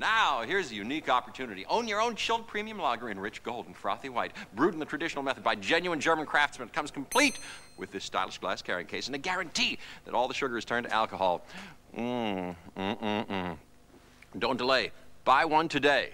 Now, here's a unique opportunity. Own your own chilled premium lager in rich gold and frothy white, brewed in the traditional method by genuine German craftsmen. It comes complete with this stylish glass carrying case and a guarantee that all the sugar is turned to alcohol. Mmm, mm, mm, mm. Don't delay. Buy one today.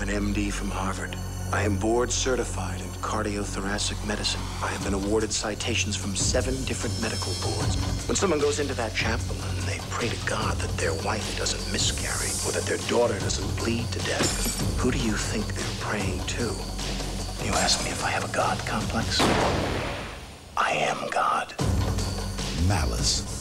Have an MD from Harvard. I am board certified in cardiothoracic medicine. I have been awarded citations from seven different medical boards. When someone goes into that chapel and they pray to God that their wife doesn't miscarry or that their daughter doesn't bleed to death, who do you think they're praying to? You ask me if I have a God complex? I am God. Malice